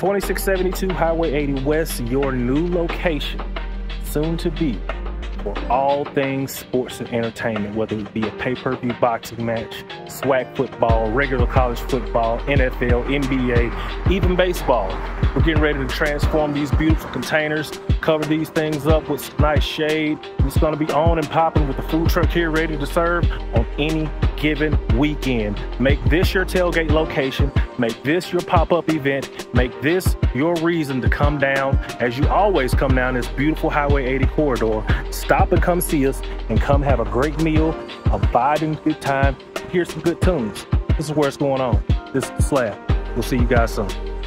2672 Highway 80 West, your new location, soon to be for all things sports and entertainment, whether it be a pay-per-view boxing match, SWAC football, regular college football, NFL, NBA, even baseball. We're getting ready to transform these beautiful containers, cover these things up with some nice shade. It's gonna be on and popping with the food truck here ready to serve on any given weekend. Make this your tailgate location. Make this your pop-up event. Make this your reason to come down as you always come down this beautiful Highway 80 corridor. Stop and come see us and come have a great meal, a vibing good time, hear some good tunes. This is where it's going on. This is the slab. We'll see you guys soon.